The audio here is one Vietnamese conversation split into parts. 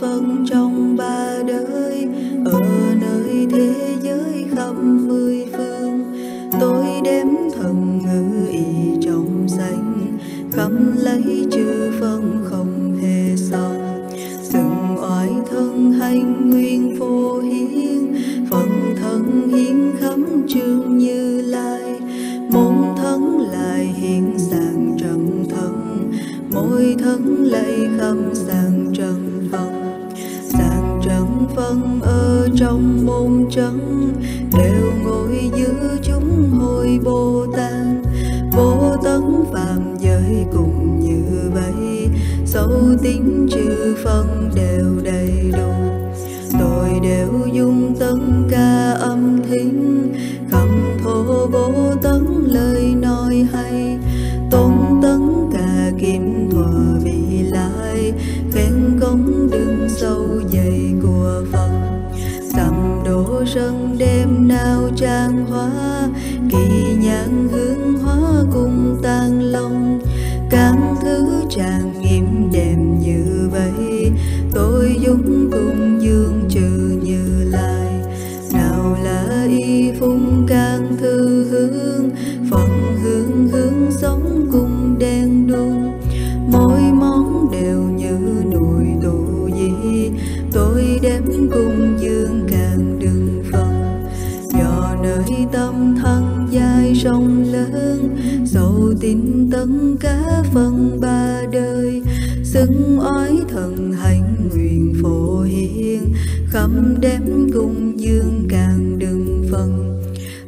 phân trong ba đời. Ở nơi thế giới khắp mười phương, tôi đếm thần ngữ ý trong danh, khắp lấy chư phân không hề xong dừng oai thân hành nguyên phổ hiến, phần thân hiến khắp trường như lai. Môn thân lại hiện sàng trần thân, môi thân lấy khắp sàng phân ở trong môn trấn đều ngồi giữa chúng hồi bồ tát. Vô tấn phạm giới cùng như vậy, sâu tính chư phân đều đầy đủ. Tôi đều dung tất cả âm thính đem những cung dương càng đừng phần do nơi tâm thân dài sông lớn sâu tin tấn cả phần ba đời. Xưng oái thần hành nguyện phổ hiền, khắp đem cung dương càng đừng phần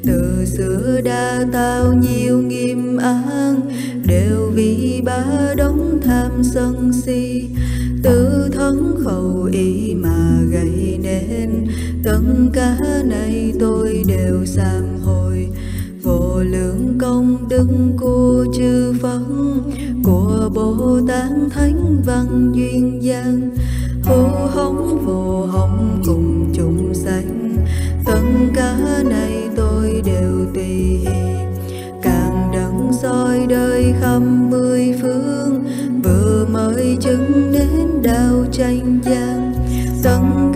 từ xưa đã tao nhiều nghiêm án đều vì ba đống tham sân si. Tự thân khẩu ý mà gây nên tất cả này tôi đều sám hồi vô lượng công đức của chư Phật, của Bồ Tát Thánh Văn duyên giang. Hữu hống vô hống cùng chúng sanh. Tất cả này tôi đều tùy càng đấng soi đời khắp gian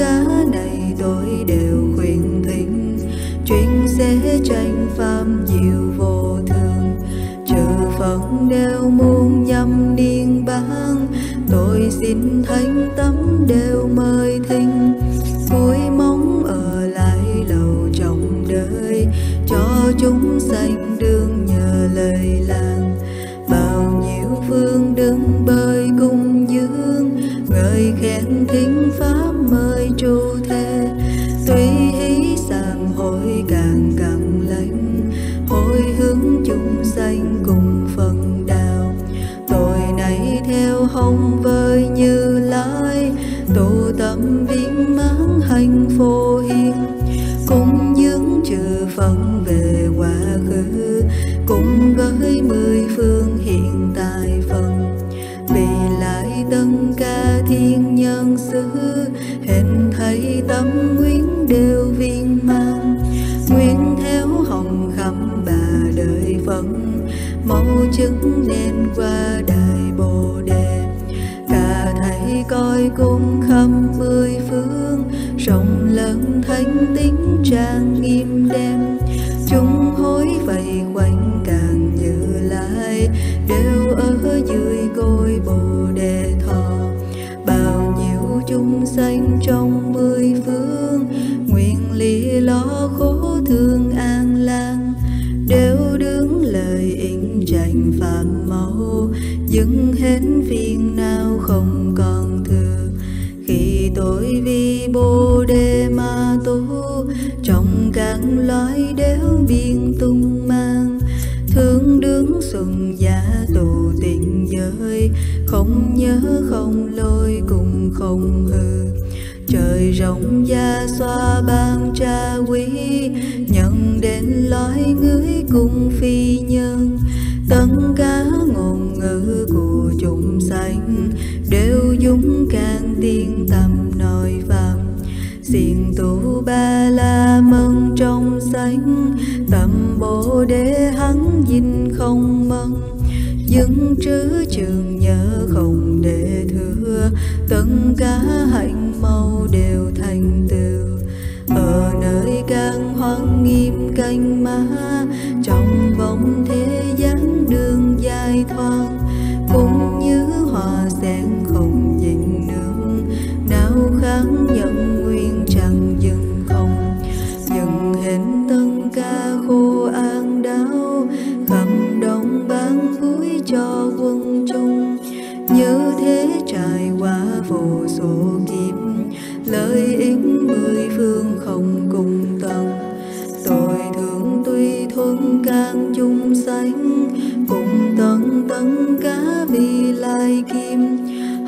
qua đại bồ đề. Cả thầy coi cùng khắp mười phương, rộng lớn thánh tính trang nghiêm đêm chúng hối vây quanh càng như lai, đều ở dưới ngôi bồ đề thọ. Bao nhiêu chúng sanh trong mười phương, nguyện lý lo khổ thương an lang, đều đứng lời in tranh phạm màu hết phiền não không còn thừa. Khi tôi vì bồ đề ma tu trong các loài đéo biên tung mang. Thương đứng xuân giả tù tình giới, không nhớ không lôi cùng không hư trời rộng gia xoa ban tra quý, nhận đến loài người cùng phi nhân. Tất cả trứ trường nhớ không để thừa tất cả hạnh mau đều thành tựu. Ở nơi càng hoang nghiêm canh má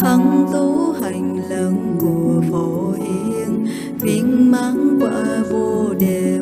ăn tu hành lớn của phổ hiền viên mãn quả vô đề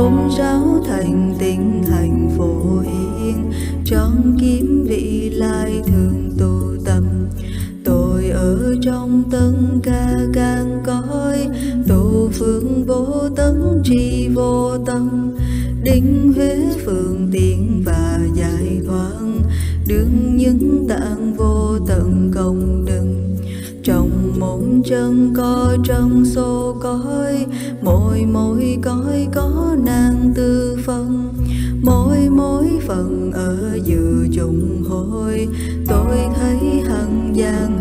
sôm ráo thành tình hạnh phổ hiền trong kiếm vị lai thường tu tâm. Tôi ở trong tân ca càng cõi. Tu phương vô tấn tri vô tâm. Đinh huế phương tiện và giải thoát đương những tạng vô tận công đừng. Trong môn chân có trong số cõi. Mỗi mỗi cõi có tư phân. Mỗi mỗi phần ở giữa trùng hội tôi thấy hằng gian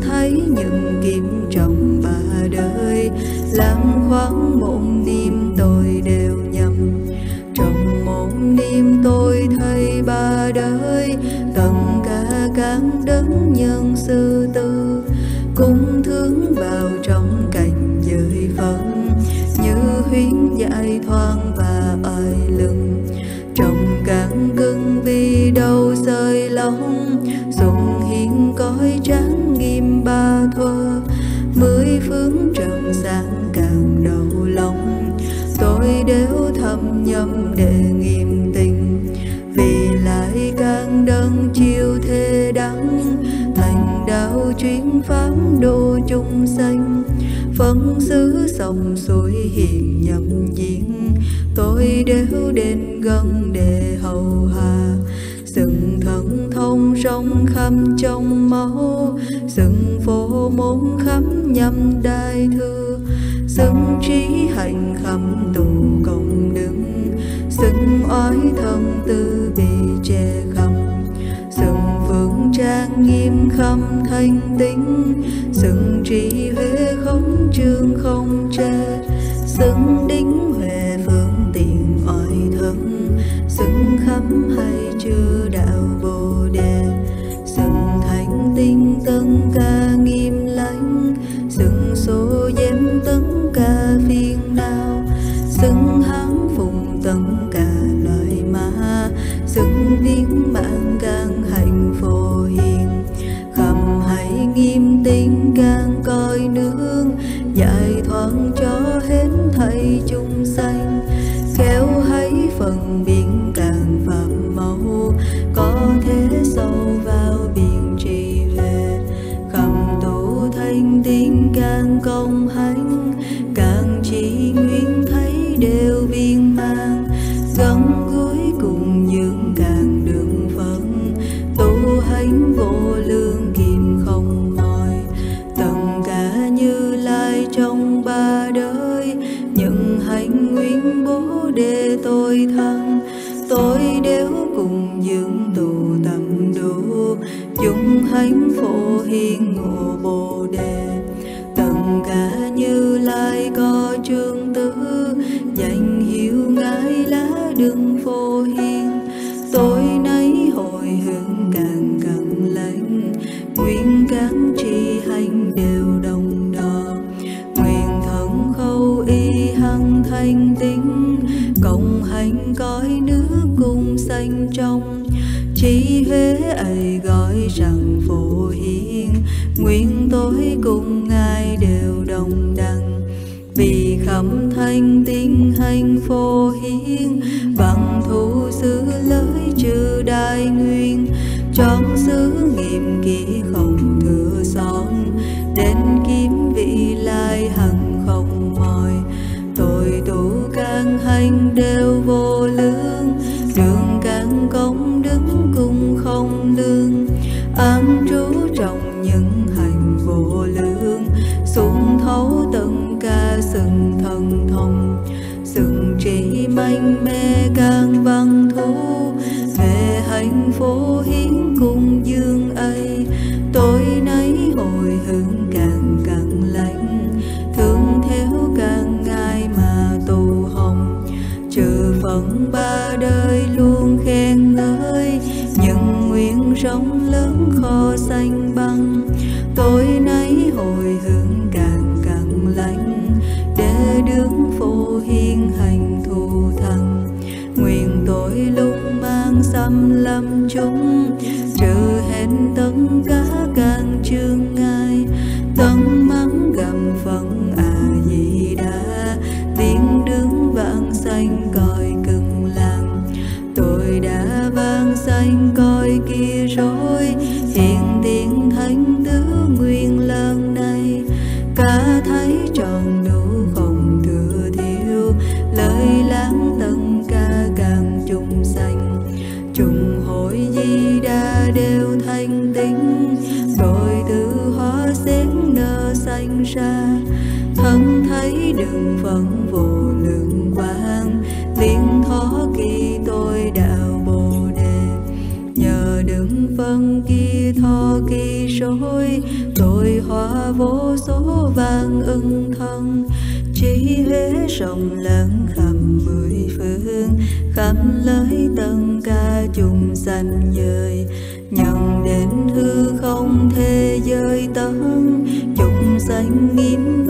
thấy những kiếm trong ba đời làm khoáng mộng đi phương trần sáng càng đầu lòng. Tôi đều thầm nhầm để nghiêm tình, vì lại càng đấng chiêu thế đắng. Thành đạo chuyên pháp độ chúng sanh phân xứ sông suối hiền nhầm diễn. Tôi đều đến gần để hầu hạ rừng thần thông rong khăm trong máu. Rừng phổ môn khắp nhâm đại thừa sừng trí hạnh khắp tù công đức sừng oai thân tư bị che khắp sừng phương trang nghiêm khắp thanh tính sừng trí huế không chương phùng tất cả loài ma dựng tiếng bạn thiên nghiệm kỹ không thừa son, đến kiếm vị lai hằng không mỏi. Tội tu can hành đều vô lương đừng phận vô lượng quang. Liên thó kỳ tôi đạo bồ đề, nhờ đừng phân kỳ thọ kỳ sối tôi hóa vô số vàng ưng thân trí huế rộng lớn khắp mười phương. Khắp lấy tân ca chung sanh dời nhằm đến hư không thế giới tấn chúng sanh nghiêm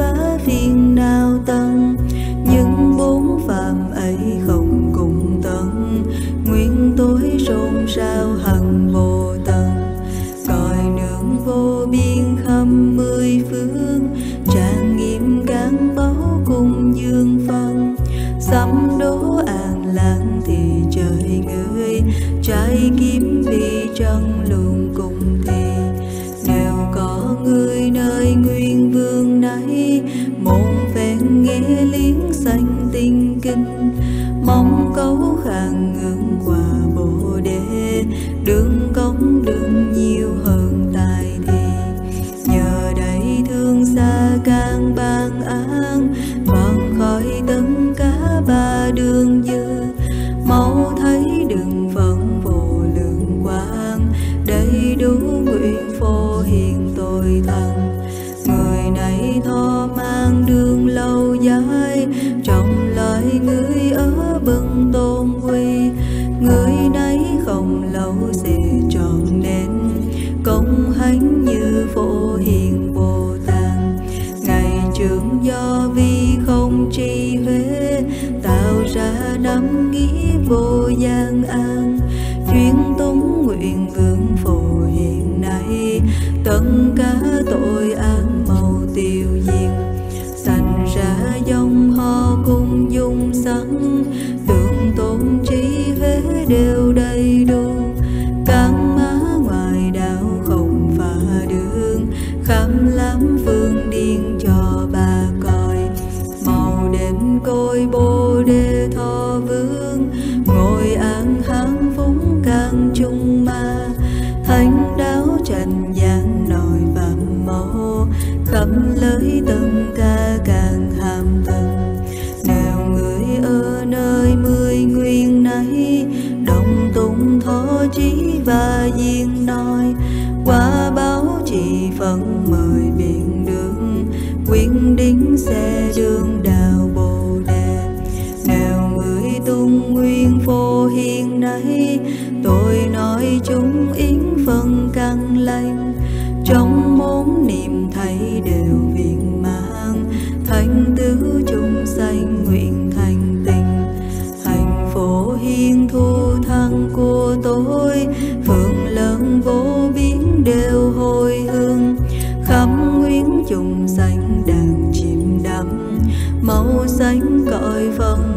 vắng mời biệt xanh đang chìm đắm màu xanh cõi vòng